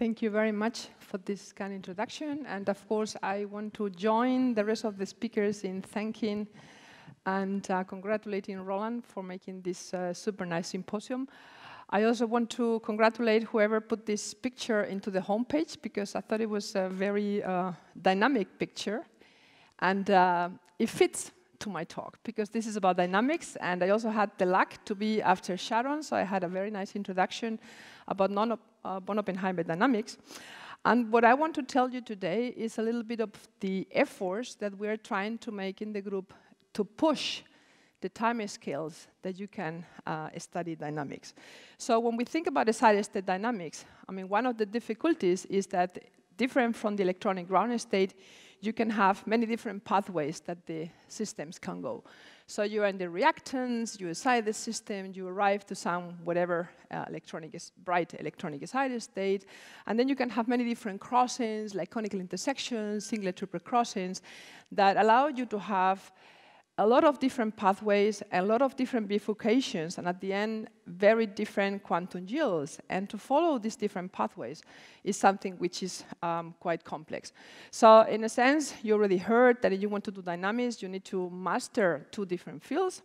Thank you very much for this kind introduction. And of course, I want to join the rest of the speakers in thanking and uh, congratulating Roland for making this uh, super nice symposium. I also want to congratulate whoever put this picture into the homepage because I thought it was a very uh, dynamic picture. And uh, it fits to my talk because this is about dynamics. And I also had the luck to be after Sharon, so I had a very nice introduction about non uh, Born-Oppenheimer dynamics. And what I want to tell you today is a little bit of the efforts that we're trying to make in the group to push the time scales that you can uh, study dynamics. So when we think about the excited state dynamics, I mean, one of the difficulties is that different from the electronic ground state, you can have many different pathways that the systems can go. So you are in the reactants, you excite the system, you arrive to some whatever uh, electronic bright electronic excited state, and then you can have many different crossings, like conical intersections, singlet triple crossings, that allow you to have a lot of different pathways, a lot of different bifurcations, and at the end, very different quantum yields. And to follow these different pathways is something which is um, quite complex. So in a sense, you already heard that if you want to do dynamics, you need to master two different fields.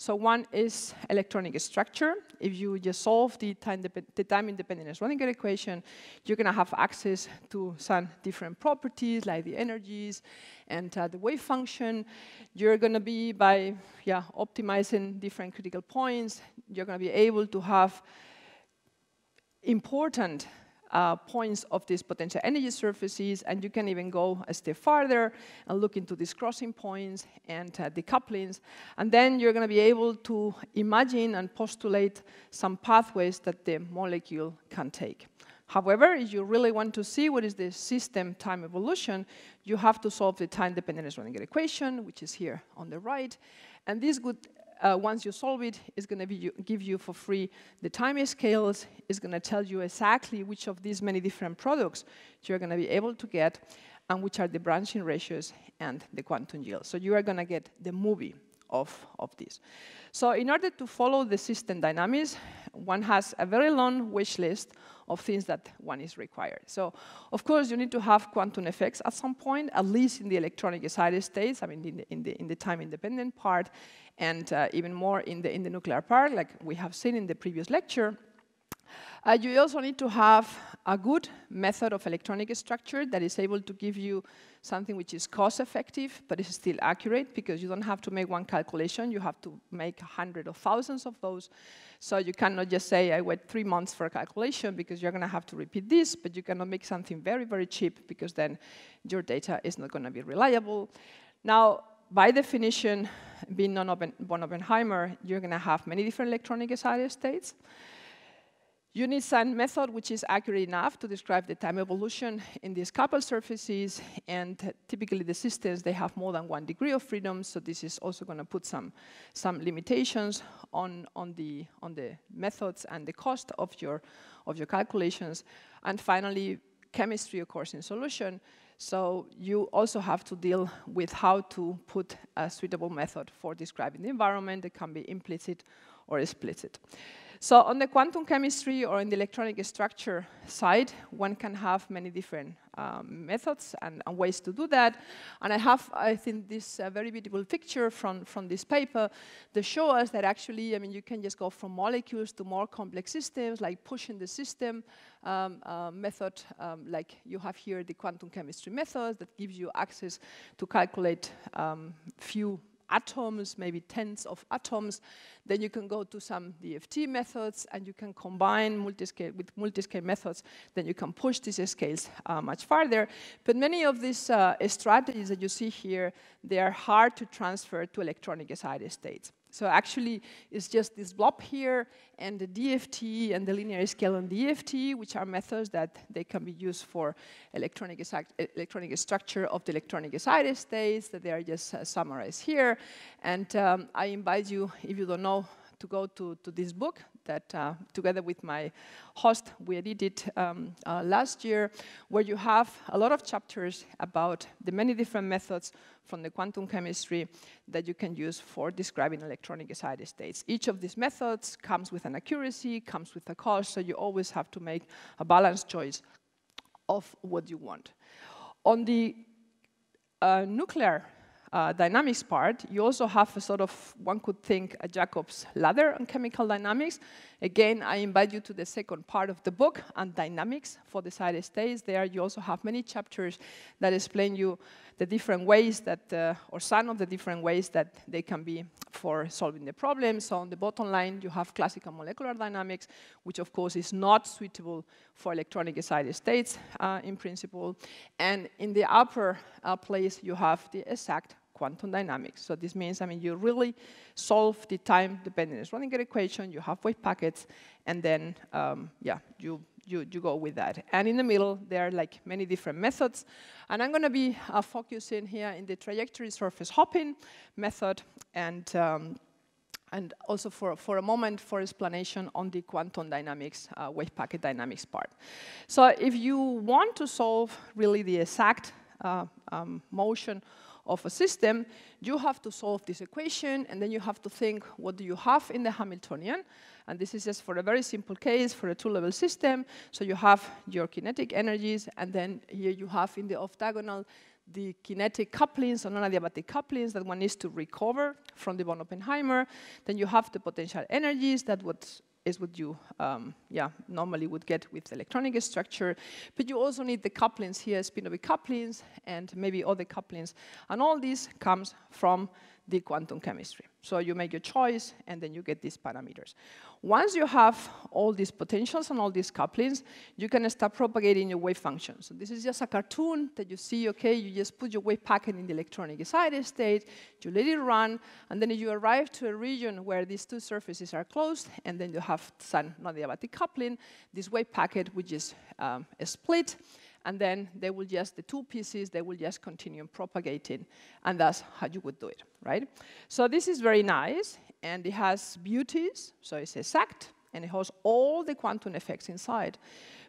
So one is electronic structure. If you just solve the time, the time independent Schrodinger equation, you're going to have access to some different properties like the energies and uh, the wave function. You're going to be, by yeah, optimizing different critical points, you're going to be able to have important uh, points of these potential energy surfaces, and you can even go a step farther and look into these crossing points and uh, decouplings. And then you're going to be able to imagine and postulate some pathways that the molecule can take. However, if you really want to see what is the system time evolution, you have to solve the time-dependent Schrodinger equation, which is here on the right. And this would uh, once you solve it, it's going to give you for free the time scales. It's going to tell you exactly which of these many different products you're going to be able to get and which are the branching ratios and the quantum yield. So you are going to get the movie of, of this. So in order to follow the system dynamics, one has a very long wish list of things that one is required. So, of course, you need to have quantum effects at some point, at least in the electronic excited states, I mean, in the, in the, in the time-independent part, and uh, even more in the, in the nuclear part, like we have seen in the previous lecture. Uh, you also need to have a good method of electronic structure that is able to give you something which is cost effective, but is still accurate because you don't have to make one calculation, you have to make a hundred or thousands of those. So you cannot just say, I wait three months for a calculation because you're going to have to repeat this, but you cannot make something very, very cheap because then your data is not going to be reliable. Now, by definition, being non-Born-Oppenheimer, you're going to have many different electronic excited states. You need some method which is accurate enough to describe the time evolution in these coupled surfaces, and typically the systems, they have more than one degree of freedom, so this is also going to put some, some limitations on, on, the, on the methods and the cost of your, of your calculations. And finally, chemistry, of course, in solution. So you also have to deal with how to put a suitable method for describing the environment that can be implicit or explicit. So on the quantum chemistry or in the electronic structure side, one can have many different um, methods and, and, ways to do that. And I have, I think, this uh, very beautiful picture from, from this paper that show us that actually, I mean, you can just go from molecules to more complex systems, like pushing the system um, uh, method, um, like you have here the quantum chemistry method that gives you access to calculate um, few atoms, maybe tens of atoms. Then you can go to some DFT methods and you can combine multiscale with multiscale methods. Then you can push these scales uh, much farther. But many of these uh, strategies that you see here, they are hard to transfer to electronic excited states. So actually, it's just this blob here and the DFT and the linear scale and DFT, which are methods that they can be used for electronic, electronic structure of the electronic excited states, that they are just uh, summarized here. And um, I invite you, if you don't know, to go to, to this book that uh, together with my host, we edited um, uh, last year, where you have a lot of chapters about the many different methods from the quantum chemistry that you can use for describing electronic excited states. Each of these methods comes with an accuracy, comes with a cost, so you always have to make a balanced choice of what you want. On the uh, nuclear uh, dynamics part, you also have a sort of, one could think, a Jacob's ladder on chemical dynamics. Again, I invite you to the second part of the book on dynamics for the excited states. There you also have many chapters that explain you the different ways that, uh, or some of the different ways that they can be for solving the problem. So on the bottom line, you have classical molecular dynamics, which of course is not suitable for electronic excited states uh, in principle. And in the upper uh, place, you have the exact quantum dynamics. So this means, I mean, you really solve the time-dependent Schrodinger equation, you have wave packets, and then, um, yeah, you, you, you go with that. And in the middle, there are like many different methods. And I'm gonna be uh, focusing here in the trajectory surface hopping method and um, and also for, for a moment for explanation on the quantum dynamics, uh, wave packet dynamics part. So if you want to solve really the exact uh, um, motion of a system, you have to solve this equation, and then you have to think, what do you have in the Hamiltonian? And this is just for a very simple case, for a two-level system. So you have your kinetic energies, and then here you have in the off-diagonal the kinetic couplings or non-adiabatic couplings that one needs to recover from the Born-Oppenheimer. Then you have the potential energies that would is what you um, yeah, normally would get with electronic structure. But you also need the couplings here, spin-orbit couplings, and maybe other couplings. And all this comes from the quantum chemistry. So you make your choice, and then you get these parameters. Once you have all these potentials and all these couplings, you can start propagating your wave function. So this is just a cartoon that you see, okay, you just put your wave packet in the electronic excited state, you let it run, and then you arrive to a region where these two surfaces are closed, and then you have some non-adiabatic coupling, this wave packet which is um, split, and then they will just, the two pieces, they will just continue propagating, and that's how you would do it, right? So this is very nice and it has beauties, so it's exact, and it has all the quantum effects inside.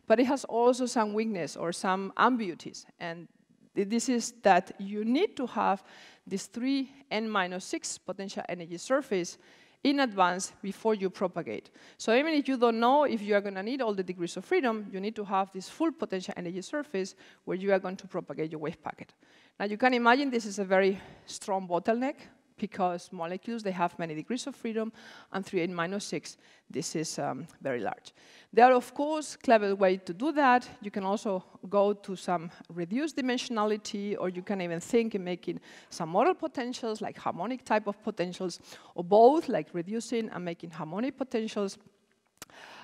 But it has also some weakness or some ambiguities, and this is that you need to have this 3 n minus 6 potential energy surface in advance before you propagate. So even if you don't know if you are going to need all the degrees of freedom, you need to have this full potential energy surface where you are going to propagate your wave packet. Now you can imagine this is a very strong bottleneck because molecules, they have many degrees of freedom, and 3n minus 6, this is um, very large. There are, of course, clever ways to do that. You can also go to some reduced dimensionality, or you can even think in making some model potentials, like harmonic type of potentials, or both, like reducing and making harmonic potentials.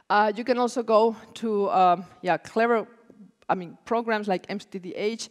Uh, you can also go to, um, yeah, clever, I mean, programs like MCTDH,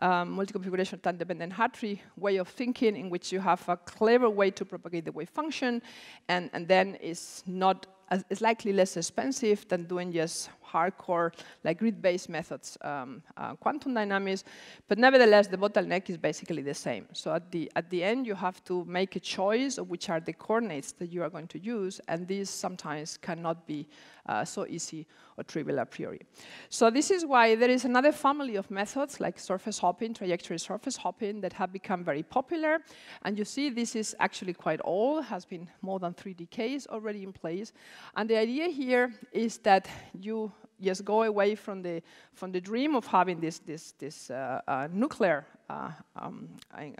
um, multi-configuration time-dependent Hartree way of thinking in which you have a clever way to propagate the wave function, and, and then it's not it's likely less expensive than doing just hardcore, like grid-based methods, um, uh, quantum dynamics. But nevertheless, the bottleneck is basically the same. So at the, at the end, you have to make a choice of which are the coordinates that you are going to use, and these sometimes cannot be uh, so easy or trivial a priori. So this is why there is another family of methods like surface hopping, trajectory surface hopping that have become very popular. And you see this is actually quite old, has been more than three decades already in place. And the idea here is that you just go away from the, from the dream of having this, this, this uh, uh, nuclear uh, um,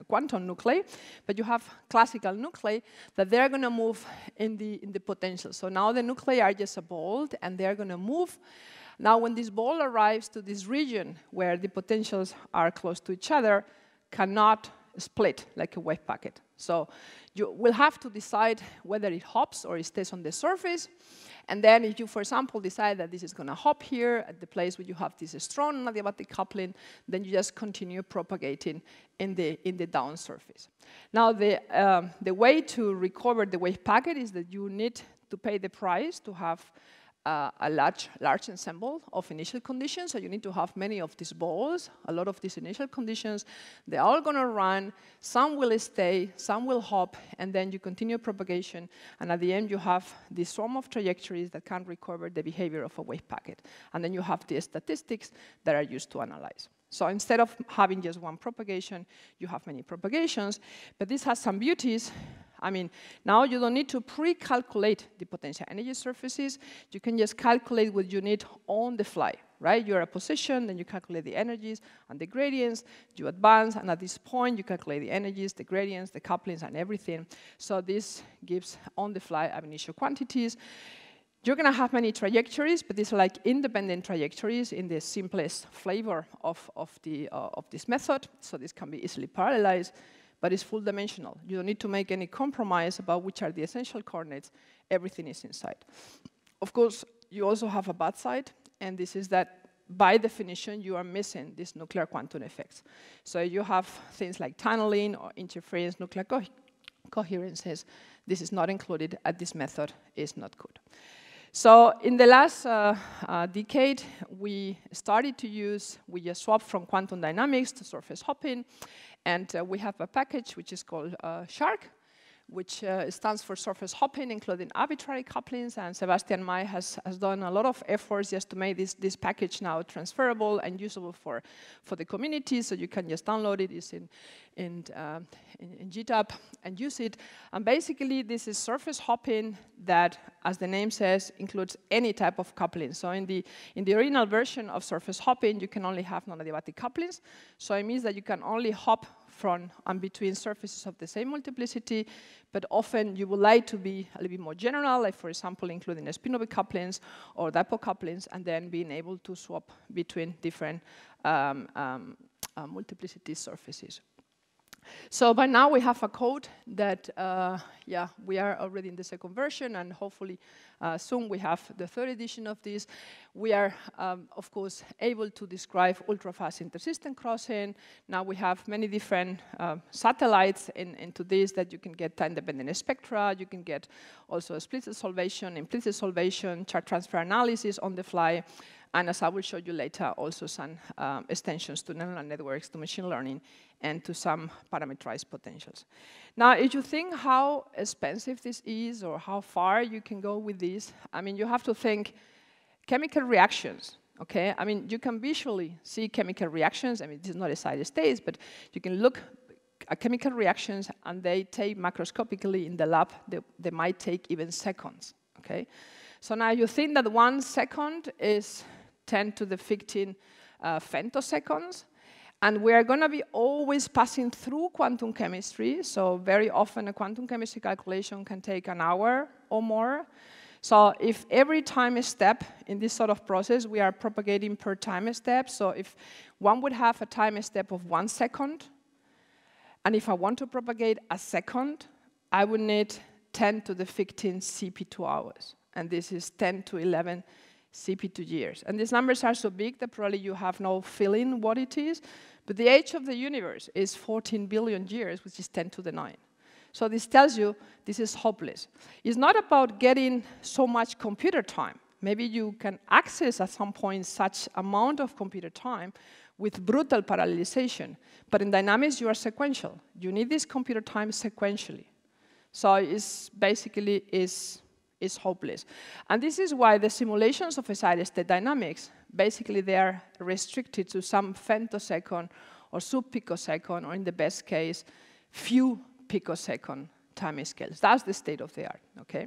quantum nuclei, but you have classical nuclei that they're going to move in the, in the potential. So now the nuclei are just a ball, and they're going to move. Now when this ball arrives to this region where the potentials are close to each other, cannot split like a wave packet. So you will have to decide whether it hops or it stays on the surface. And then if you, for example, decide that this is going to hop here at the place where you have this strong adiabatic coupling, then you just continue propagating in the, in the down surface. Now, the, um, the way to recover the wave packet is that you need to pay the price to have uh, a large, large ensemble of initial conditions. So you need to have many of these balls, a lot of these initial conditions. They're all going to run. Some will stay, some will hop, and then you continue propagation. And at the end, you have this swarm of trajectories that can recover the behavior of a wave packet. And then you have the statistics that are used to analyze. So instead of having just one propagation, you have many propagations. But this has some beauties I mean, now you don't need to pre-calculate the potential energy surfaces. You can just calculate what you need on the fly, right? You're at a position, then you calculate the energies and the gradients, you advance, and at this point, you calculate the energies, the gradients, the couplings, and everything. So this gives on-the-fly ab initio quantities. You're going to have many trajectories, but these are like independent trajectories in the simplest flavor of, of, the, uh, of this method. So this can be easily parallelized, but it's full dimensional. You don't need to make any compromise about which are the essential coordinates. Everything is inside. Of course, you also have a bad side, and this is that by definition, you are missing these nuclear quantum effects. So you have things like tunneling or interference, nuclear co coherences. This is not included, and this method is not good. So in the last uh, uh, decade, we started to use, we just swapped from quantum dynamics to surface hopping, and uh, we have a package which is called uh, SHARC, which uh, stands for surface hopping, including arbitrary couplings. And Sebastian Mai has, has done a lot of efforts just to make this, this package now transferable and usable for, for the community. So you can just download it. It's in, in, uh, in, in GitHub and use it. And basically, this is surface hopping that, as the name says, includes any type of coupling. So in the, in the original version of surface hopping, you can only have non-adiabatic couplings. So it means that you can only hop from and between surfaces of the same multiplicity, but often you would like to be a little bit more general, like for example, including spin-orbit couplings or dipole couplings, and then being able to swap between different um, um, uh, multiplicity surfaces. So by now we have a code that, uh, yeah, we are already in the second version, and hopefully uh, soon we have the third edition of this. We are, um, of course, able to describe ultra-fast intersystem crossing. Now we have many different uh, satellites in, into this that you can get time-dependent spectra. You can get also explicit solvation, implicit solvation, charge transfer analysis on the fly. And as I will show you later, also some um, extensions to neural networks, to machine learning, and to some parameterized potentials. Now, if you think how expensive this is or how far you can go with this, I mean, you have to think chemical reactions, okay? I mean, you can visually see chemical reactions. I mean, this is not a excited states, but you can look at chemical reactions and they take macroscopically in the lab, they, they might take even seconds, okay? So now you think that one second is 10 to the 15 uh, femtoseconds, and we are going to be always passing through quantum chemistry. So very often a quantum chemistry calculation can take an hour or more. So if every time step in this sort of process, we are propagating per time step. So if one would have a time step of one second, and if I want to propagate a second, I would need 10 to the 15 CPU hours. And this is 10 to 11 CPU years. And these numbers are so big that probably you have no feeling what it is. But the age of the universe is 14 billion years, which is 10 to the 9. So this tells you this is hopeless. It's not about getting so much computer time. Maybe you can access at some point such amount of computer time with brutal parallelization. But in dynamics, you are sequential. You need this computer time sequentially. So it's basically is, is hopeless. And this is why the simulations of excited state dynamics basically they are restricted to some femtosecond or sub-picosecond, or in the best case, few picosecond time scales. That's the state of the art, okay?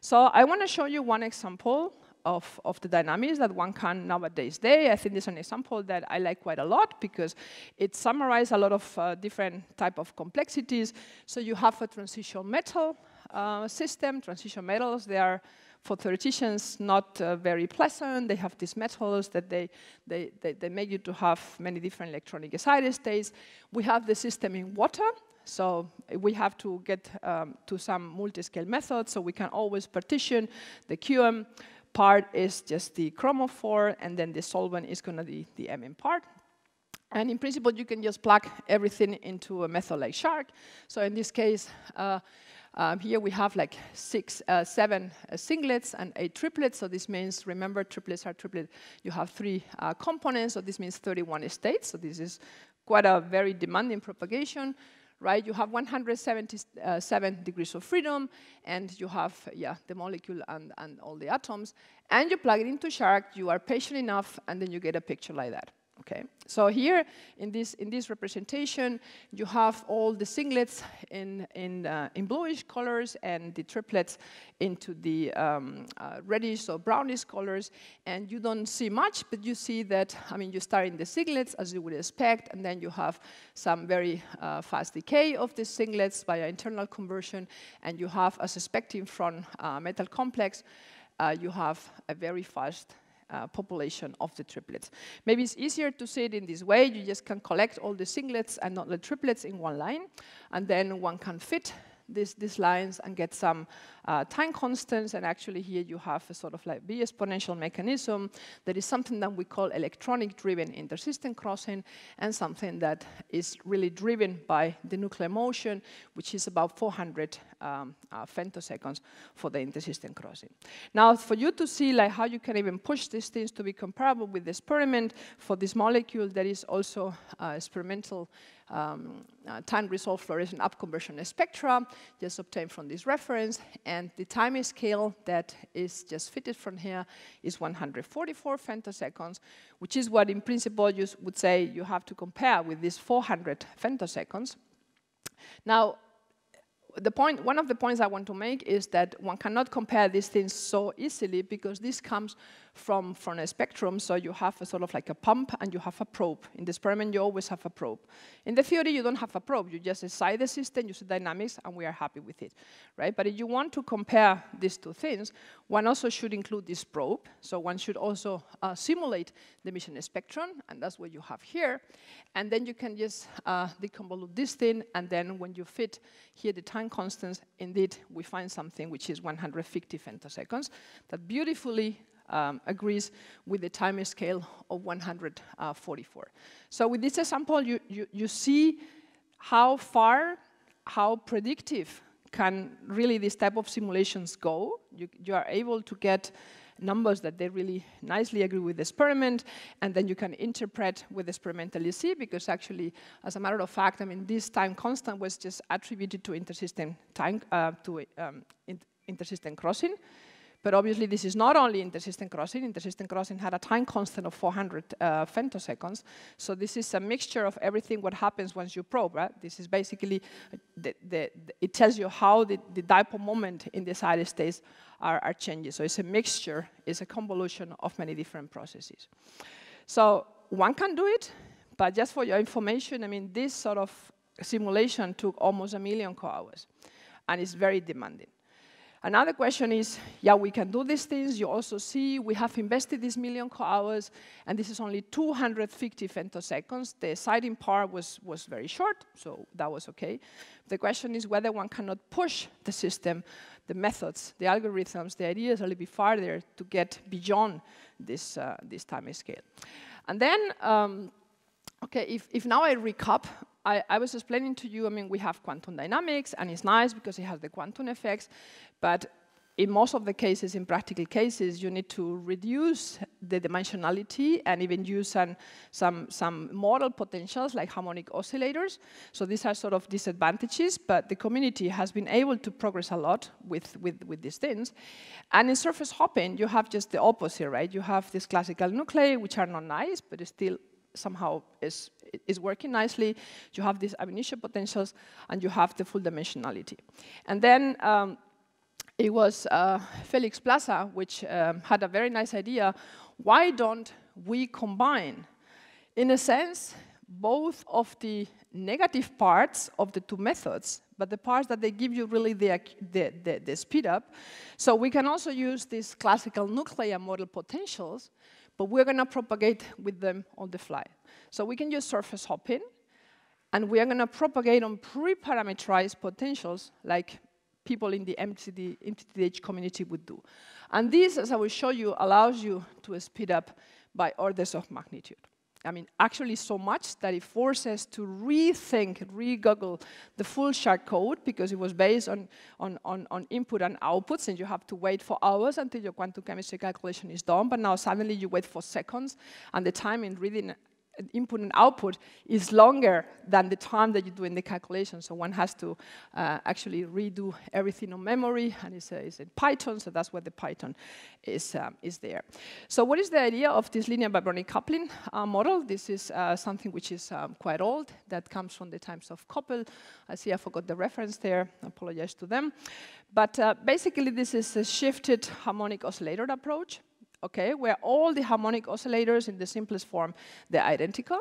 So I want to show you one example of, of the dynamics that one can nowadays day. I think this is an example that I like quite a lot because it summarizes a lot of uh, different type of complexities. So you have a transition metal uh, system. Transition metals, they are for theoreticians not uh, very pleasant. They have these metals that they, they, they, they, make you to have many different electronic excited states. We have the system in water, so we have to get um, to some multi-scale methods, so we can always partition the QM part is just the chromophore, and then the solvent is going to be the MM part. And in principle, you can just plug everything into a method like SHARC. So in this case, uh, um, here we have like six, uh, seven uh, singlets and eight triplets. So this means, remember, triplets are triplet. You have three uh, components. So this means 31 states. So this is quite a very demanding propagation, right? You have 177 degrees of freedom, and you have, yeah, the molecule and, and all the atoms. And you plug it into SHARC. You are patient enough, and then you get a picture like that. Okay, so here in this in this representation, you have all the singlets in in uh, in bluish colors and the triplets into the um, uh, reddish or brownish colors, and you don't see much, but you see that I mean you start in the singlets as you would expect, and then you have some very uh, fast decay of the singlets via internal conversion, and you have a suspecting from uh, metal complex. Uh, you have a very fast uh, population of the triplets. Maybe it's easier to see it in this way. You just can collect all the singlets and not the triplets in one line, and then one can fit these, these lines and get some uh, time constants. And actually here you have a sort of like bi-exponential mechanism that is something that we call electronic driven intersystem crossing and something that is really driven by the nuclear motion, which is about 400 um, uh, femtoseconds for the intersystem crossing. Now, for you to see like how you can even push these things to be comparable with the experiment for this molecule, there is also uh, experimental um, uh, time resolved fluorescent upconversion spectra just obtained from this reference. And the time scale that is just fitted from here is 144 femtoseconds, which is what in principle you would say you have to compare with these 400 femtoseconds. Now, the point, one of the points I want to make is that one cannot compare these things so easily because this comes from, from a spectrum, so you have a sort of like a pump and you have a probe. In the experiment, you always have a probe. In the theory, you don't have a probe. You just decide the system, you see dynamics, and we are happy with it, right? But if you want to compare these two things, one also should include this probe. So one should also uh, simulate the emission spectrum, and that's what you have here. And then you can just uh, deconvolute this thing, and then when you fit here the time constants, indeed, we find something which is 150 femtoseconds that beautifully um, agrees with the time scale of 144. So with this example, you, you, you see how far, how predictive can really this type of simulations go. You, you are able to get numbers that they really nicely agree with the experiment, and then you can interpret with experimental EC, because actually, as a matter of fact, I mean, this time constant was just attributed to intersystem time, uh, to um, intersystem crossing, but obviously, this is not only intersystem crossing. Intersystem crossing had a time constant of 400 uh, femtoseconds. So this is a mixture of everything what happens once you probe, right? This is basically, the, the, the, it tells you how the, the dipole moment in the excited states are, are changing. So it's a mixture, it's a convolution of many different processes. So one can do it, but just for your information, I mean, this sort of simulation took almost a million core hours, and it's very demanding. Another question is, yeah, we can do these things. You also see we have invested these million hours, and this is only 250 femtoseconds. The sighting part was, was very short, so that was okay. The question is whether one cannot push the system, the methods, the algorithms, the ideas a little bit farther to get beyond this, uh, this time scale. And then, um, okay, if, if now I recap I, I, was explaining to you, I mean, we have quantum dynamics, and it's nice because it has the quantum effects, but in most of the cases, in practical cases, you need to reduce the dimensionality and even use some, some, some model potentials like harmonic oscillators. So these are sort of disadvantages, but the community has been able to progress a lot with, with, with these things. And in surface hopping, you have just the opposite, right? You have these classical nuclei, which are not nice, but still somehow is, is working nicely. You have these ab initio potentials, and you have the full dimensionality. And then um, it was uh, Felix Plasser, which um, had a very nice idea. Why don't we combine, in a sense, both of the negative parts of the two methods, but the parts that they give you really the, the, the, the speed up. So we can also use these classical nuclear model potentials but we're going to propagate with them on the fly. So we can use surface hopping, and we are going to propagate on pre-parameterized potentials like people in the MTD, MTTH community would do. And this, as I will show you, allows you to speed up by orders of magnitude. I mean, actually so much that it forces us to rethink, re-Google the full SHARC code because it was based on, on, on, on, input and outputs, and you have to wait for hours until your quantum chemistry calculation is done. But now suddenly you wait for seconds, and the time in reading input and output is longer than the time that you do in the calculation. So one has to uh, actually redo everything on memory, and it's, uh, it's, in Python, so that's where the Python is, um, is there. So what is the idea of this linear vibronic coupling uh, model? This is uh, something which is um, quite old, that comes from the times of Koppel. I see I forgot the reference there, I apologize to them. But uh, basically this is a shifted harmonic oscillator approach okay, where all the harmonic oscillators in the simplest form, they're identical.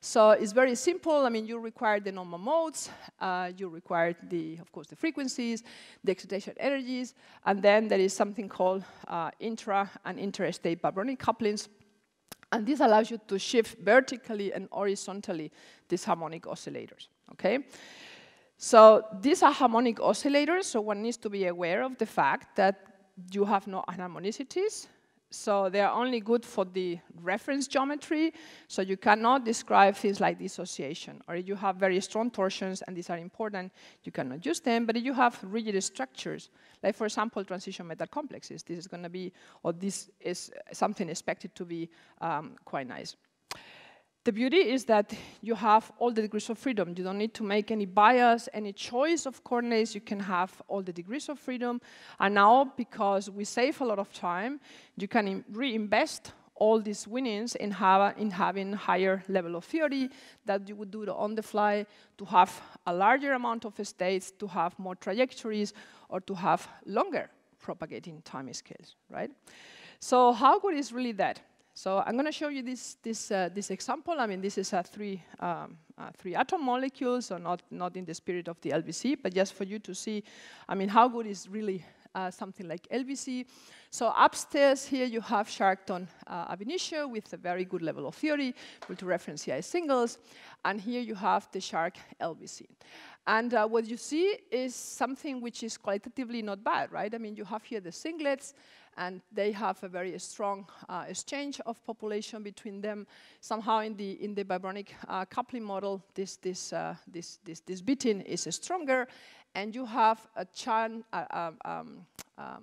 So it's very simple. I mean, you require the normal modes, uh, you require the, of course, the frequencies, the excitation energies, and then there is something called uh, intra and interstate vibronic couplings. And this allows you to shift vertically and horizontally these harmonic oscillators, okay? So these are harmonic oscillators, so one needs to be aware of the fact that you have no harmonicities, so they are only good for the reference geometry, so you cannot describe things like dissociation. Or if you have very strong torsions, and these are important, you cannot use them. But if you have rigid structures, like for example, transition metal complexes, this is going to be, or this is something expected to be um, quite nice. The beauty is that you have all the degrees of freedom. You don't need to make any bias, any choice of coordinates. You can have all the degrees of freedom. And now, because we save a lot of time, you can reinvest all these winnings in, have, in having higher level of theory that you would do on the fly, to have a larger amount of states, to have more trajectories, or to have longer propagating time scales, right? So how good is really that? So I'm going to show you this, this, uh, this example. I mean, this is a three, um, uh, three atom molecules, so not, not in the spirit of the LVC, but just for you to see, I mean, how good is really uh, something like LVC. So upstairs here you have Sharpton uh, ab initio with a very good level of theory, multi-reference CI singles, and here you have the SHARC LVC. And uh, what you see is something which is qualitatively not bad, right? I mean, you have here the singlets, and they have a very strong uh, exchange of population between them. Somehow in the in the vibronic uh, coupling model, this this uh, this this this bitting is stronger, and you have a chan uh, um, um, um,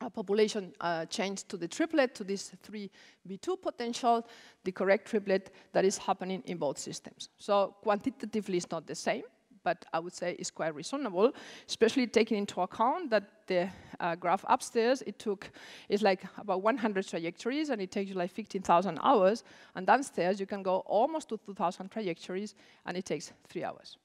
a population uh, change to the triplet, to this 3b2 potential, the correct triplet that is happening in both systems. So quantitatively it's not the same, but I would say is quite reasonable, especially taking into account that the uh, graph upstairs, it took, it's like about 100 trajectories, and it takes you like 15,000 hours, and downstairs you can go almost to 2,000 trajectories, and it takes three hours.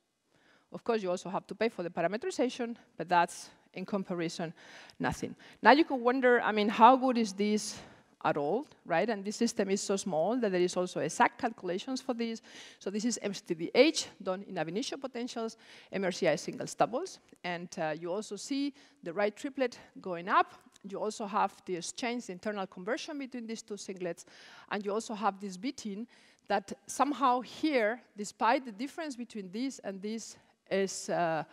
Of course, you also have to pay for the parameterization, but that's, in comparison, nothing. Now you can wonder, I mean, how good is this at all, right? And this system is so small that there is also exact calculations for this. So this is MCTDH done in ab initio potentials, MRCI single doubles. And uh, you also see the right triplet going up. You also have the exchange, the internal conversion between these two singlets. And you also have this beating that somehow here, despite the difference between this and this is uh,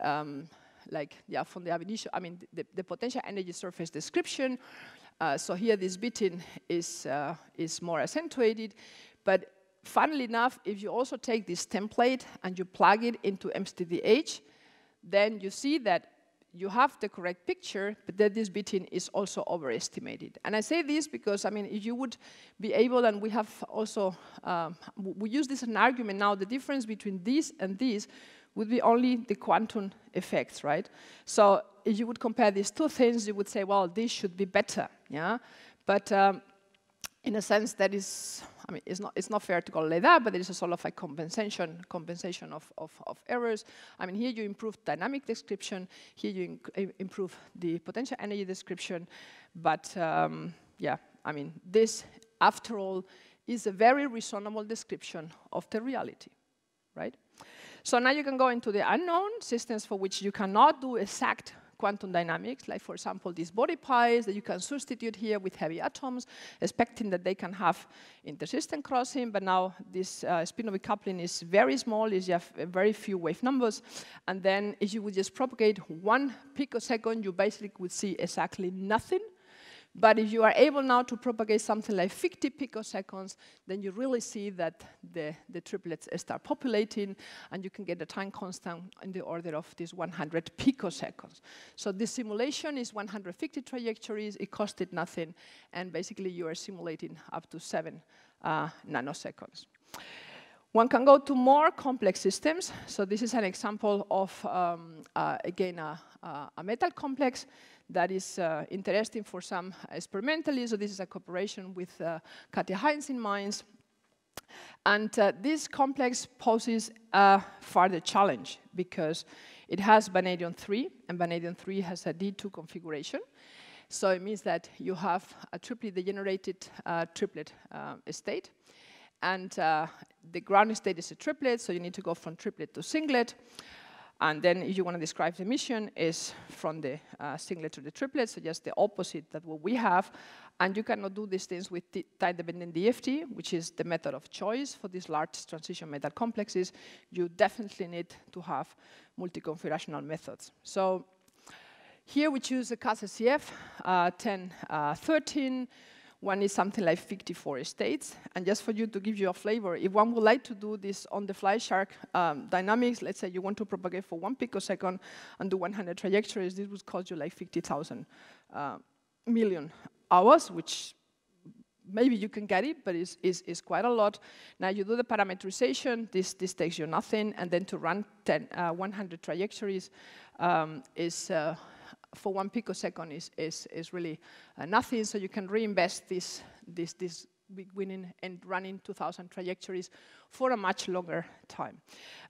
um, like, yeah, from the ab initio, I mean, the, the potential energy surface description uh, so here this bitting is, uh, is more accentuated. But funnily enough, if you also take this template and you plug it into MCTDH, then you see that you have the correct picture, but that this bitting is also overestimated. And I say this because, I mean, if you would be able, and we have also, um, we use this as an argument now, the difference between this and this would be only the quantum effects, right? So if you would compare these two things, you would say, well, this should be better, yeah? But um, in a sense, that is, I mean, it's not, it's not fair to call it like that, but it is a sort of a compensation, compensation of, of, of errors. I mean, here you improve dynamic description, here you improve the potential energy description, but um, yeah, I mean, this, after all, is a very reasonable description of the reality, right? So now you can go into the unknown systems for which you cannot do exact quantum dynamics, like for example, these BODIPYs that you can substitute here with heavy atoms, expecting that they can have intersystem crossing, but now this uh, spin-orbit coupling is very small, is just very few wave numbers, and then if you would just propagate one picosecond, you basically would see exactly nothing, but if you are able now to propagate something like 50 picoseconds, then you really see that the, the triplets start populating, and you can get a time constant in the order of these 100 picoseconds. So this simulation is 150 trajectories, it costed nothing, and basically you are simulating up to seven uh, nanoseconds. One can go to more complex systems. So this is an example of, um, uh, again, a, a, metal complex that is uh, interesting for some experimentalists. So this is a cooperation with uh, Katja Heinze in Mainz. And uh, this complex poses a further challenge because it has vanadium 3, and vanadium 3 has a D2 configuration. So it means that you have a triply degenerated uh, triplet uh, state. And uh, the ground state is a triplet, so you need to go from triplet to singlet. And then if you want to describe the emission is from the uh, singlet to the triplet, so just the opposite that what we have. And you cannot do these things with time-dependent DFT, which is the method of choice for these large transition metal complexes. You definitely need to have multi-configurational methods. So here we choose a CASSCF uh, 1013. Uh, one is something like 54 states. And just for you to give you a flavor, if one would like to do this on the fly SHARC um, dynamics, let's say you want to propagate for one picosecond and do 100 trajectories, this would cost you like 50,000 uh, million hours, which maybe you can get it, but it's, it's, it's, quite a lot. Now you do the parameterization, this, this takes you nothing, and then to run 10, uh, 100 trajectories um, is, uh, for one picosecond is, is, is really uh, nothing, so you can reinvest this, this, this big winning and running 2,000 trajectories for a much longer time.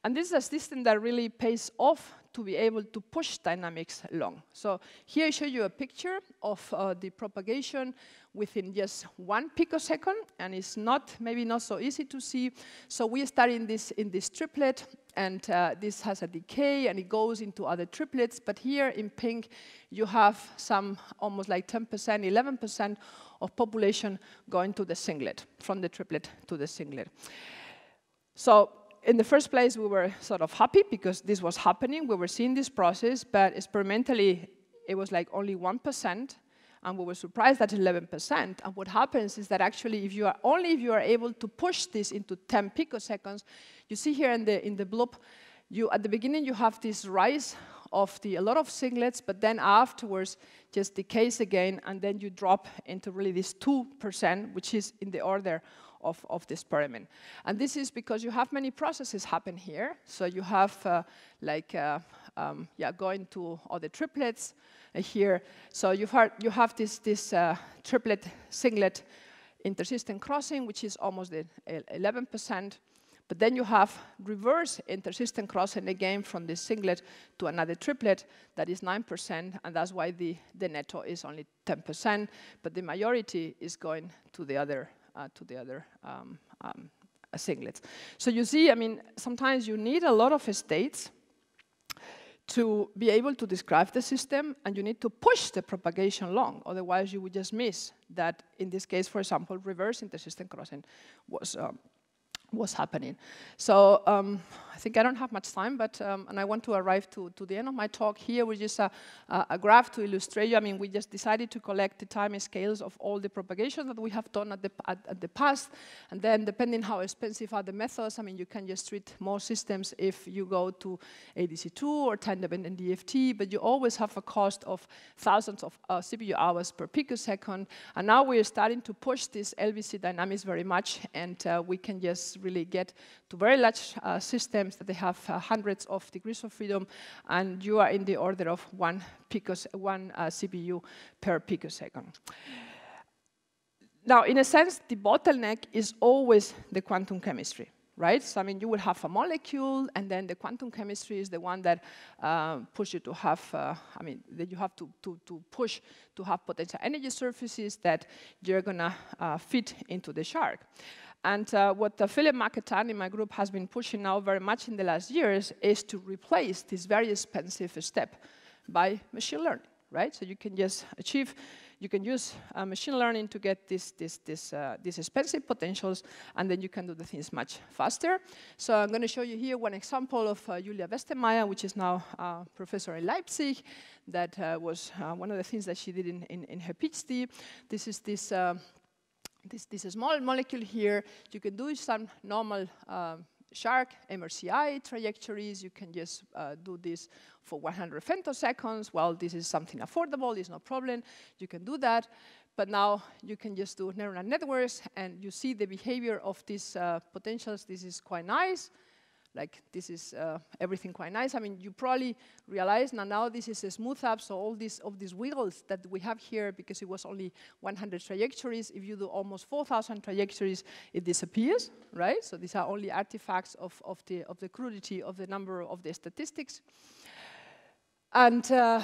And this is a system that really pays off to be able to push dynamics long. So here I show you a picture of uh, the propagation within just one picosecond, and it's not maybe not so easy to see. So we start in this in this triplet, and uh, this has a decay, and it goes into other triplets. But here in pink, you have some almost like 10%, 11% of population going to the singlet, from the triplet to the singlet. So in the first place, we were sort of happy because this was happening. We were seeing this process, but experimentally, it was like only 1%, and we were surprised at 11%. And what happens is that actually, if you are only if you are able to push this into 10 picoseconds, you see here in the in the blob, you at the beginning you have this rise of the a lot of singlets, but then afterwards just decays again, and then you drop into really this 2%, which is in the order of, of the experiment. And this is because you have many processes happen here. So you have uh, like, uh, um, yeah, going to all the triplets uh, here. So you've heard, you have this, this uh, triplet singlet intersystem crossing, which is almost 11%. But then you have reverse intersystem crossing again from the singlet to another triplet that is 9%, and that's why the, the netto is only 10%, but the majority is going to the other to the other um, um, singlets. So you see, I mean, sometimes you need a lot of states to be able to describe the system, and you need to push the propagation long, otherwise you would just miss that, in this case, for example, reverse intersystem crossing was um, was happening. So um, I think I don't have much time, but um, and I want to arrive to, to the end of my talk here, which is a, a, graph to illustrate you. I mean, we just decided to collect the time scales of all the propagation that we have done at the, at, at the past, and then depending how expensive are the methods, I mean, you can just treat more systems if you go to ADC2 or time-dependent DFT, but you always have a cost of thousands of uh, CPU hours per picosecond, and now we're starting to push this LVC dynamics very much, and uh, we can just really get to very large uh, systems that they have uh, hundreds of degrees of freedom, and you are in the order of one, picos one uh, CPU per picosecond. Now, in a sense, the bottleneck is always the quantum chemistry right? So I mean, you will have a molecule, and then the quantum chemistry is the one that uh, push you to have, uh, I mean, that you have to, to, to push to have potential energy surfaces that you're gonna uh, fit into the SHARC. And uh, what uh, Philipp Marquetand in my group has been pushing now very much in the last years is to replace this very expensive step by machine learning, right? So you can just achieve, you can use uh, machine learning to get this, this, this, uh, these expensive potentials, and then you can do the things much faster. So I'm going to show you here one example of uh, Julia Westermayr, which is now a professor in Leipzig. That uh, was uh, one of the things that she did in, in, in her PhD. This is this this, this small molecule here, you can do some normal um, SHARC MRCI trajectories. You can just uh, do this for 100 femtoseconds. Well, this is something affordable, it's no problem. You can do that. but now you can just do neural networks and you see the behavior of these uh, potentials. This is quite nice. Like this is uh, everything quite nice. I mean, you probably realize now, now this is a smooth up, so all these of these wiggles that we have here, because it was only 100 trajectories, if you do almost 4,000 trajectories, it disappears, right? So these are only artifacts of, of, the, of the crudity of the number of the statistics. And uh,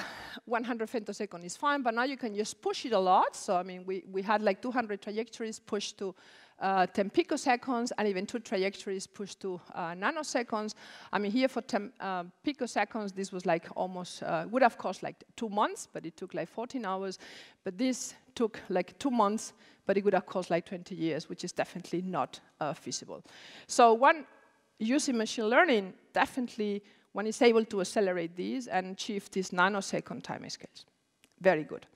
100 femtosecond is fine, but now you can just push it a lot. So I mean, we, we had like 200 trajectories pushed to uh, 10 picoseconds, and even two trajectories pushed to uh, nanoseconds. I mean, here for 10 uh, picoseconds, this was like almost, uh, would have cost like two months, but it took like 14 hours. But this took like two months, but it would have cost like 20 years, which is definitely not uh, feasible. So one, using machine learning definitely one is able to accelerate these and achieve these nanosecond time scales. Very good.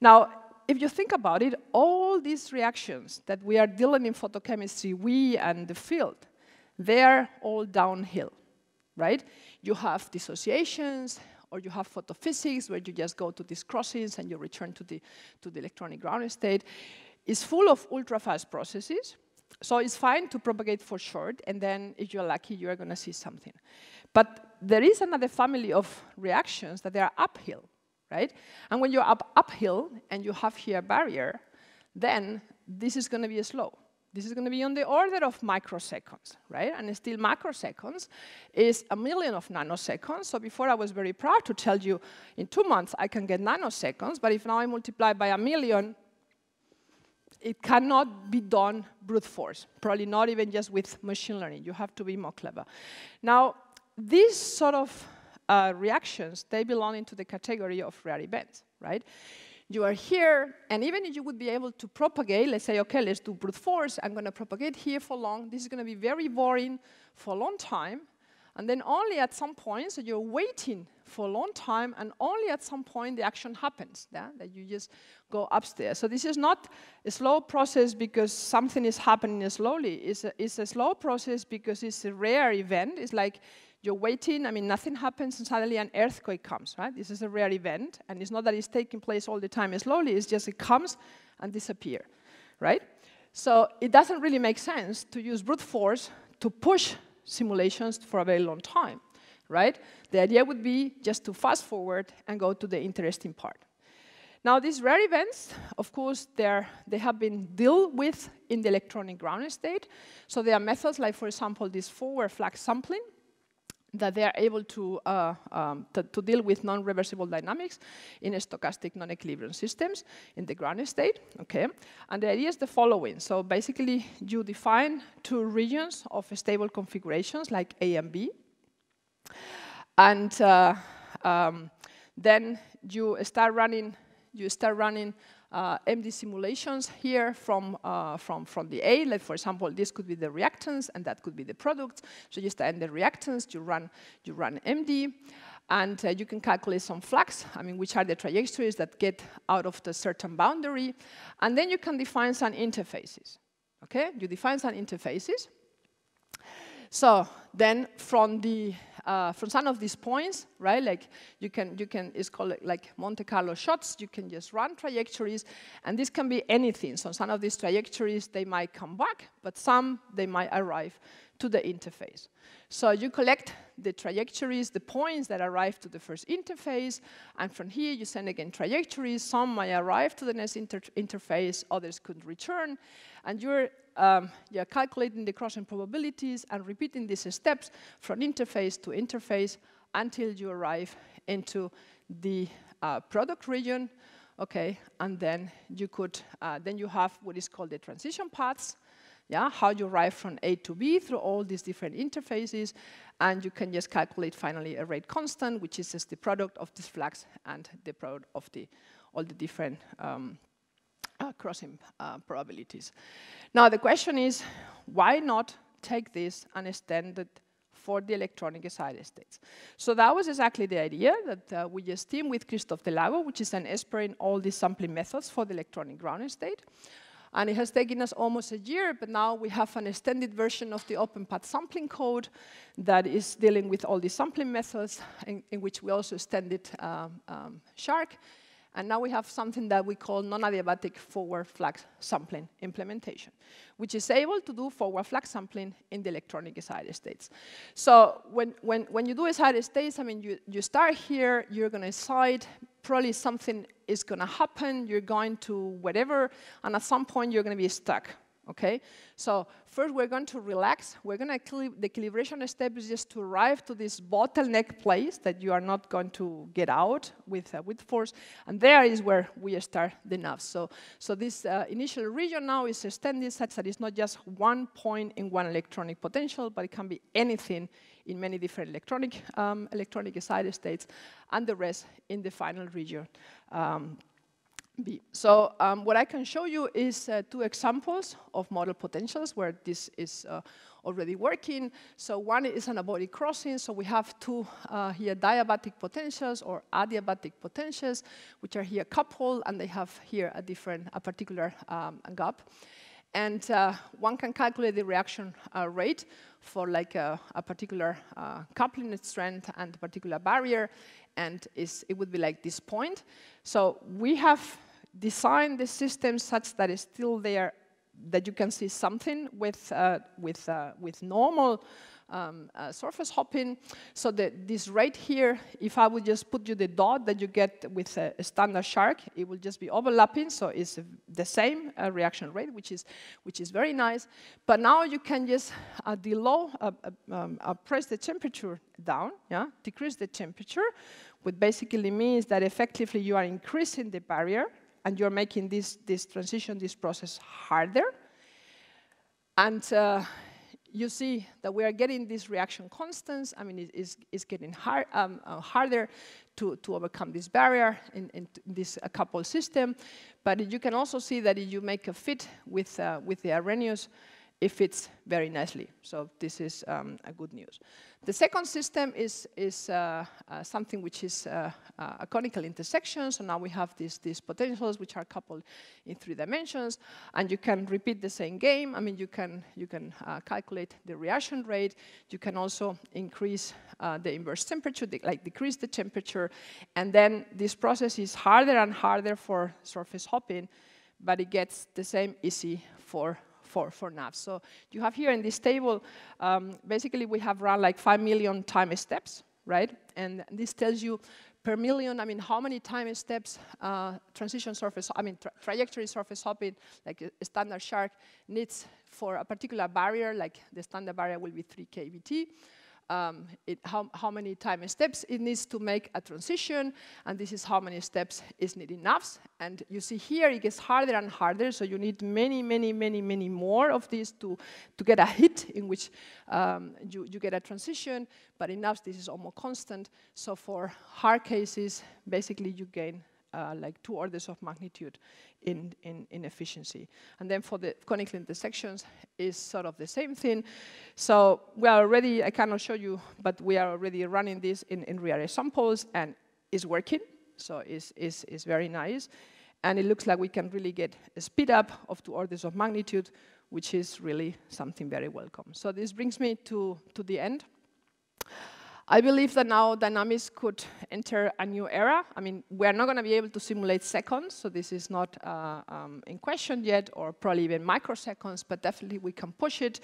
Now, if you think about it, all these reactions that we are dealing in photochemistry, we and the field, they're all downhill, right? You have dissociations, or you have photophysics, where you just go to these crossings and you return to the, to the electronic ground state. It's full of ultra-fast processes, so it's fine to propagate for short, and then if you're lucky, you're going to see something. But there is another family of reactions that they are uphill, right? And when you're up uphill and you have here a barrier, then this is going to be slow. This is going to be on the order of microseconds, right? And still microseconds is a million of nanoseconds. So before I was very proud to tell you in two months I can get nanoseconds, but if now I multiply by a million, it cannot be done brute force, probably not even just with machine learning. You have to be more clever. Now, this sort of uh, reactions, they belong into the category of rare events, right? You are here, and even if you would be able to propagate, let's say, okay, let's do brute force, I'm going to propagate here for long. This is going to be very boring for a long time. And then only at some point, so you're waiting for a long time, and only at some point the action happens, yeah? that you just go upstairs. So this is not a slow process because something is happening slowly. It's a, it's a slow process because it's a rare event. It's like you're waiting, I mean, nothing happens, and suddenly an earthquake comes, right? This is a rare event, and it's not that it's taking place all the time slowly, it's just it comes and disappears, right? So it doesn't really make sense to use brute force to push simulations for a very long time, right? The idea would be just to fast forward and go to the interesting part. Now, these rare events, of course, they they have been dealt with in the electronic ground state. So there are methods like, for example, this forward flux sampling, that they are able to, uh, um, to, to, deal with non-reversible dynamics in stochastic non-equilibrium systems in the ground state, okay? And the idea is the following. So basically, you define two regions of stable configurations, like A and B, and uh, um, then you start running, you start running uh, MD simulations here from, uh, from, from the A. Like for example, this could be the reactants and that could be the product. So you start in the reactants, you run, you run MD, and uh, you can calculate some flux, I mean, which are the trajectories that get out of the certain boundary. And then you can define some interfaces, okay? You define some interfaces. So then from the uh, from some of these points, right? Like you can you can it's called like Monte Carlo shots. You can just run trajectories, and this can be anything. So some of these trajectories they might come back, but some they might arrive to the interface. So you collect the trajectories, the points that arrive to the first interface, and from here you send again trajectories. Some may arrive to the next inter interface, others could return, and you're um, you're calculating the crossing probabilities and repeating these steps from interface to interface until you arrive into the uh, product region, okay, and then you could, uh, then you have what is called the transition paths, yeah, how you arrive from A to B through all these different interfaces, and you can just calculate finally a rate constant, which is just the product of this flux and the product of the all the different um, uh, crossing uh, probabilities. Now the question is, why not take this and extend it for the electronic side states? So that was exactly the idea that uh, we just teamed with Christoph Dellago, which is an expert in all these sampling methods for the electronic ground state. And it has taken us almost a year, but now we have an extended version of the OpenPathSampling code that is dealing with all these sampling methods, in, in which we also extended um, um, SHARC And now we have something that we call non-adiabatic forward flux sampling implementation, which is able to do forward flux sampling in the electronic excited states. So when, when, when you do excited states, I mean, you, you start here, you're going to excite, probably something is going to happen, you're going to whatever, and at some point you're going to be stuck okay? So first we're going to relax. We're going to, the calibration step is just to arrive to this bottleneck place that you are not going to get out with, uh, with force. And there is where we start the NAVs. So, so this uh, initial region now is extended such that it's not just one point in one electronic potential, but it can be anything in many different electronic, um, electronic excited states, and the rest in the final region. Um, B. So um, what I can show you is uh, two examples of model potentials where this is uh, already working. So one is an anabolic crossing. So we have two uh, here diabatic potentials or adiabatic potentials, which are here coupled, and they have here a different, a particular um, gap. And uh, one can calculate the reaction uh, rate for like a, a particular uh, coupling strength and a particular barrier, and it would be like this point. So we have design the system such that it's still there, that you can see something with, uh, with, uh, with normal um, uh, surface hopping. So the, this right here, if I would just put you the dot that you get with a, a standard SHARC, it will just be overlapping, so it's the same uh, reaction rate, which is, which is very nice. But now you can just uh, low, uh, uh, um, uh, press the temperature down, yeah, decrease the temperature, which basically means that effectively you are increasing the barrier, and you're making this, this transition, this process harder. And uh, you see that we are getting these reaction constants. I mean, it, it's, it's getting hard, um, uh, harder to, to overcome this barrier in, in this uh, coupled system. But you can also see that if you make a fit with, uh, with the Arrhenius, it fits very nicely. So this is um, a good news. The second system is, is uh, uh, something which is uh, uh, a conical intersection. So now we have these, these potentials which are coupled in three dimensions. And you can repeat the same game. I mean, you can, you can uh, calculate the reaction rate. You can also increase uh, the inverse temperature, the, like decrease the temperature. And then this process is harder and harder for surface hopping, but it gets the same easy for for, for NAV. So you have here in this table, um, basically we have run like 5 million time steps, right? And this tells you per million, I mean, how many time steps uh, transition surface, I mean, tra trajectory surface hopping, like a, standard SHARC, needs for a particular barrier, like the standard barrier will be 3 kBT um, it, how, how, many time steps it needs to make a transition, and this is how many steps is needed enough. And you see here it gets harder and harder, so you need many, many, many, many more of these to, to get a hit in which um, you, you get a transition, but enough this is almost constant. So for hard cases, basically you gain uh, like two orders of magnitude in, in, in, efficiency. And then for the conical intersections is sort of the same thing. So we are already, I cannot show you, but we are already running this in, in real samples and it's working. So it's, it's, it's very nice. And it looks like we can really get a speed up of two orders of magnitude, which is really something very welcome. So this brings me to, to the end. I believe that now dynamics could enter a new era. I mean, we're not going to be able to simulate seconds, so this is not uh, um, in question yet, or probably even microseconds, but definitely we can push it.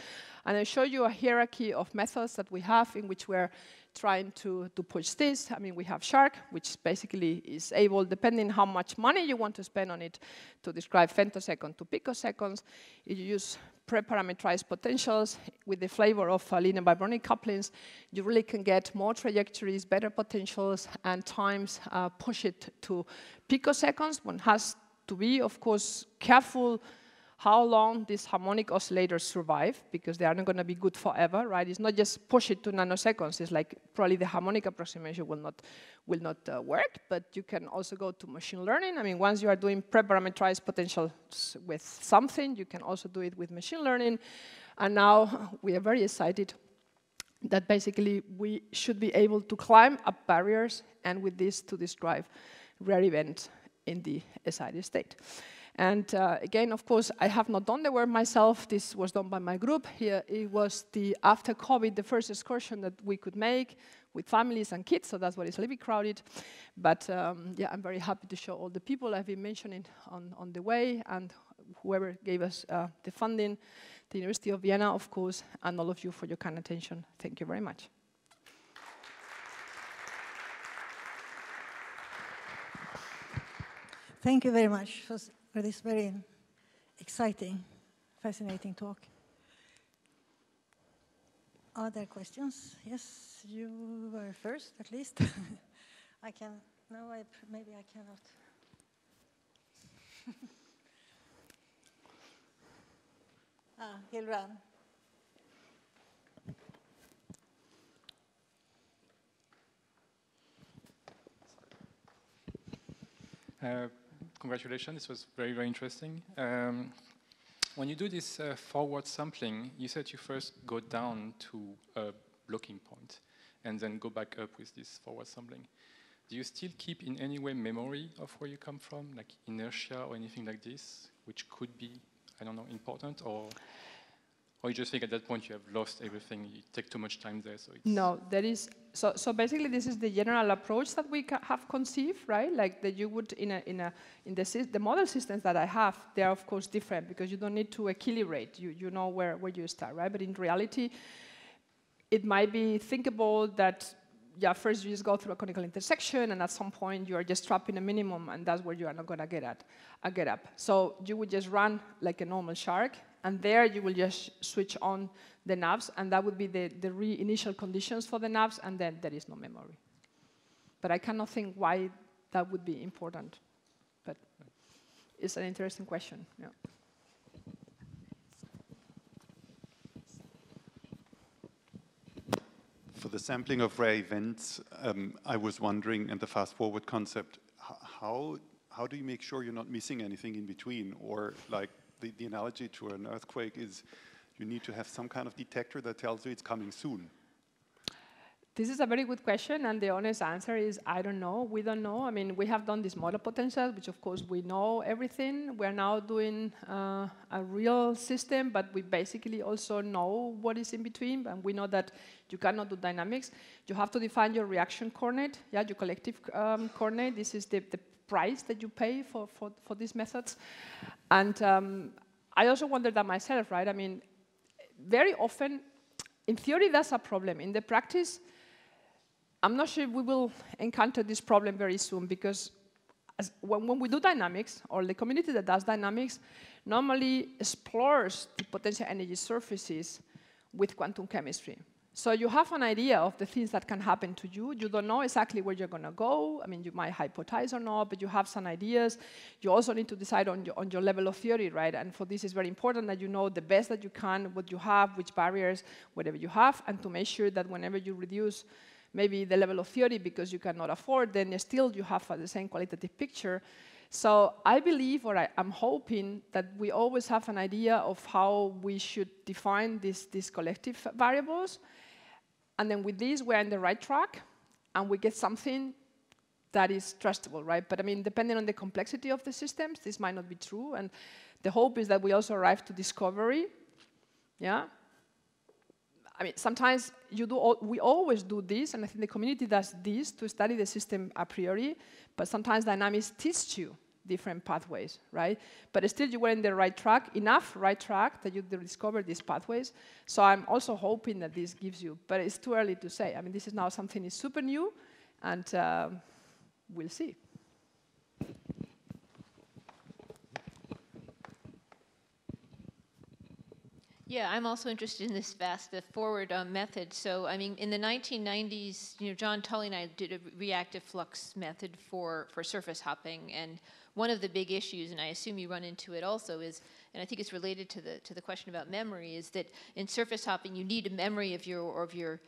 And I show you a hierarchy of methods that we have in which we're trying to, to push this. I mean, we have SHARC, which basically is able, depending how much money you want to spend on it, to describe femtosecond to picoseconds. If you use pre-parameterized potentials with the flavor of uh, linear vibronic couplings, you really can get more trajectories, better potentials, and times uh, push it to picoseconds. One has to be, of course, careful how long these harmonic oscillators survive, because they are not going to be good forever, right? It's not just push it to nanoseconds. It's like probably the harmonic approximation will not, will not uh, work, but you can also go to machine learning. I mean, once you are doing pre-parameterized potentials with something, you can also do it with machine learning. And now we are very excited that basically we should be able to climb up barriers and with this to describe rare events in the excited state. And uh, again, of course, I have not done the work myself. This was done by my group. Here it was the after COVID, the first excursion that we could make with families and kids, so that's why it's a little bit crowded. But um, yeah, I'm very happy to show all the people I've been mentioning on, on the way and whoever gave us uh, the funding, the University of Vienna, of course, and all of you for your kind attention. Thank you very much. Thank you very much for, this very exciting, fascinating talk. Are there questions? Yes, you were first, at least. I can, no, I, maybe I cannot. ah, he'll run. Uh, congratulations, this was very, very interesting. Um, when you do this uh, forward sampling, you said you first go down to a blocking point and then go back up with this forward sampling. Do you still keep in any way memory of where you come from, like inertia or anything like this, which could be, I don't know, important or or you just think at that point you have lost everything, you take too much time there, so it's... No, there is, so, so basically this is the general approach that we have conceived, right? Like that you would, in, a, in, a, in the, the model systems that I have, they are of course different because you don't need to equilibrate, you, you know where, where you start, right? But in reality, it might be thinkable that yeah, first you just go through a conical intersection, and at some point you are just trapped in a minimum, and that's where you are not going to get at, uh, get up. So you would just run like a normal SHARC, and there you will just switch on the navs, and that would be the, the re-initial conditions for the navs, and then there is no memory. But I cannot think why that would be important. But it's an interesting question. Yeah. For the sampling of rare events, um, I was wondering, and the fast-forward concept, how, how do you make sure you're not missing anything in between? Or like the, the analogy to an earthquake is you need to have some kind of detector that tells you it's coming soon. This is a very good question, and the honest answer is I don't know. We don't know. I mean, we have done this model potential, which of course we know everything. We're now doing uh, a real system, but we basically also know what is in between, and we know that you cannot do dynamics. You have to define your reaction coordinate, yeah, your collective um, coordinate. This is the, the price that you pay for, for, for these methods. And um, I also wonder that myself, right? I mean, very often, in theory, that's a problem. In the practice, I'm not sure we will encounter this problem very soon because when, when, we do dynamics, or the community that does dynamics, normally explores the potential energy surfaces with quantum chemistry. So you have an idea of the things that can happen to you. You don't know exactly where you're going to go. I mean, you might hypothesize or not, but you have some ideas. You also need to decide on your, on your level of theory, right? And for this, it's very important that you know the best that you can, what you have, which barriers, whatever you have, and to make sure that whenever you reduce maybe the level of theory because you cannot afford, then still you have uh, the same qualitative picture. So I believe, or I, am hoping, that we always have an idea of how we should define these, these collective variables, and then with this, we're on the right track, and we get something that is trustable, right? But I mean, depending on the complexity of the systems, this might not be true. And the hope is that we also arrive to discovery, yeah? I mean, sometimes you do, all, we always do this, and I think the community does this to study the system a priori, but sometimes dynamics teach you different pathways, right? But still you were in the right track, enough right track that you discovered these pathways. So I'm also hoping that this gives you, but it's too early to say. I mean, this is now something is super new, and uh, we'll see. Yeah, I'm also interested in this fast forward um, method. So, I mean, in the 1990s, you know, John Tully and I did a reactive flux method for, for surface hopping, and one of the big issues, and I assume you run into it also, is, and I think it's related to the to the question about memory, is that in surface hopping you need a memory of your of your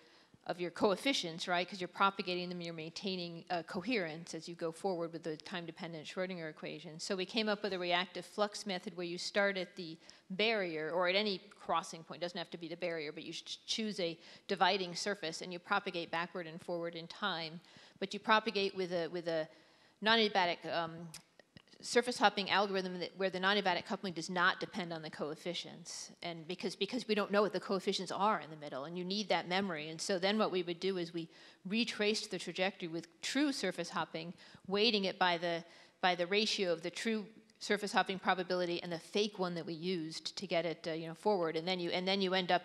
of your coefficients, right? Because you're propagating them, you're maintaining uh, coherence as you go forward with the time-dependent Schrodinger equation. So we came up with a reactive flux method where you start at the barrier or at any crossing point, it doesn't have to be the barrier, but you choose a dividing surface and you propagate backward and forward in time. But you propagate with a, with a non-adiabatic um, surface hopping algorithm that, where the non-adiabatic coupling does not depend on the coefficients. And because because we don't know what the coefficients are in the middle and you need that memory. And so then what we would do is we retraced the trajectory with true surface hopping weighting it by the by the ratio of the true surface hopping probability and the fake one that we used to get it uh, you know forward. And then you and then you end up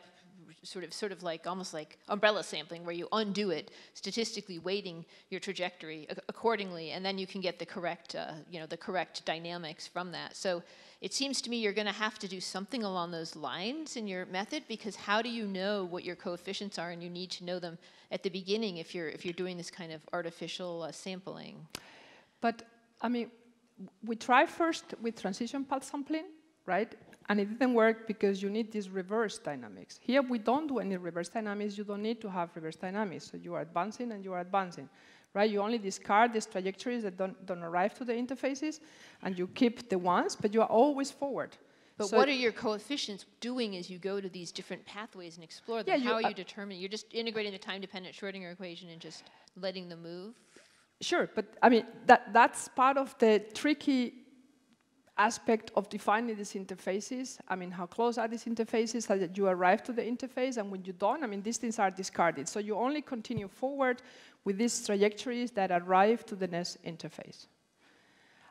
sort of sort of like almost like umbrella sampling where you undo it statistically weighting your trajectory ac- accordingly and then you can get the correct uh, you know the correct dynamics from that. So it seems to me you're going to have to do something along those lines in your method because how do you know what your coefficients are and you need to know them at the beginning if you're if you're doing this kind of artificial uh, sampling? But I mean, we try first with transition path sampling, right? And it didn't work because you need this reverse dynamics. Here we don't do any reverse dynamics. You don't need to have reverse dynamics. So you are advancing and you are advancing, right? You only discard these trajectories that don't, don't arrive to the interfaces, and you keep the ones, but you are always forward. but So- what are your coefficients doing as you go to these different pathways and explore them? Yeah, you- How are uh, you determining? You're just integrating the time-dependent Schrodinger equation and just letting them move? Sure, but I mean, that, that's part of the tricky aspect of defining these interfaces. I mean, how close are these interfaces that you arrive to the interface, and when you don't, I mean, these things are discarded. So you only continue forward with these trajectories that arrive to the next interface.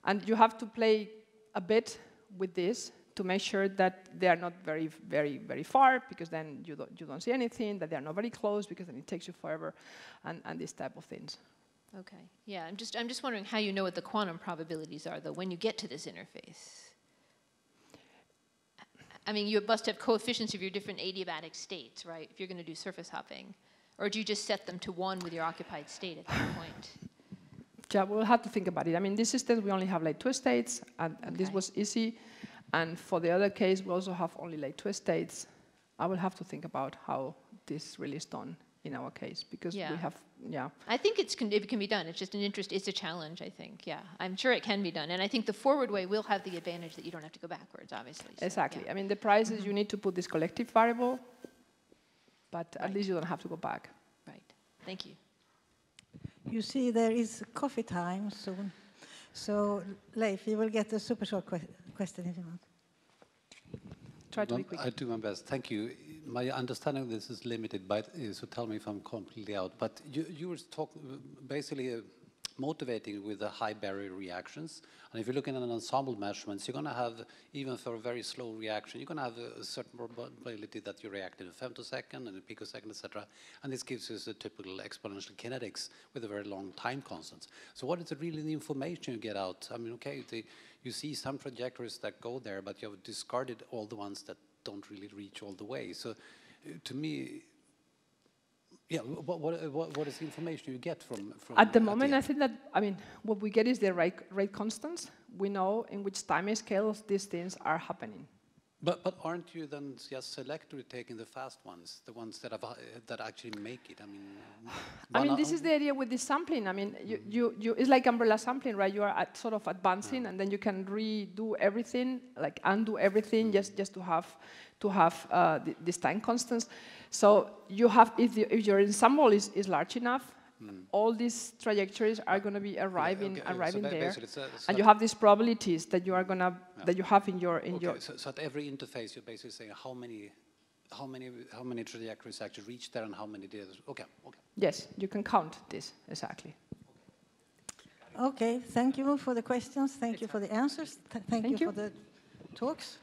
And you have to play a bit with this to make sure that they are not very, very, very far, because then you don't, you don't see anything, that they are not very close, because then it takes you forever, and, and these type of things. Okay, yeah, I'm just, I'm just wondering how you know what the quantum probabilities are, though, when you get to this interface. I mean, you must have coefficients of your different adiabatic states, right, if you're going to do surface hopping? Or do you just set them to one with your occupied state at that point? Yeah, we'll have to think about it. I mean, this system, we only have like two states, and, and this was easy. And for the other case, we also have only like two states. I will have to think about how this really is done in our case, because Yeah. we have, yeah. I think it's can, it can be done. It's just an interest. It's a challenge. I think. Yeah, I'm sure it can be done. And I think the forward way will have the advantage that you don't have to go backwards. Obviously. So, Exactly. yeah. I mean, the price is mm-hmm. you need to put this collective variable, but at least you don't have to go back. Right. Thank you. You see, there is coffee time soon. So, Leif, you will get a super short que- question if you want. Try to be quick. I do my best. Thank you. My understanding of this is limited, but uh, so tell me if I'm completely out. But you, you were talking basically uh, motivating with the high barrier reactions. And if you're looking at an ensemble measurements, you're going to have, even for a very slow reaction, you're going to have a, a certain probability that you react in a femtosecond and a picosecond, etc. And this gives us a typical exponential kinetics with a very long time constant. So what is really the information you get out? I mean, okay, the, you see some trajectories that go there, but you have discarded all the ones that don't really reach all the way. So uh, to me, yeah, what, what, what, what is the information you get from, from At the moment, I end? think that, I mean, what we get is the rate, rate constants. We know in which time scales these things are happening. But, but aren't you then just selectively taking the fast ones, the ones that, have, uh, that actually make it? I mean, I mean, this is the idea with the sampling. I mean, you, you, you, it's like umbrella sampling, right? You are at sort of advancing, and then you can redo everything, like undo everything, just just to have to have uh, th- these time constants. So you have, if, the, if your ensemble is, is large enough, Hmm. all these trajectories are going to be arriving okay, so arriving ba- there, basically so and you have these probabilities that you are going to that you have in your in Okay, your. so, so at every interface, you're basically saying how many, how many, how many trajectories actually reach there and how many did. Okay, okay. Yes, you can count this exactly. Okay, thank you for the questions. Thank you for the answers. Th- thank, Thank you, you. for the talks.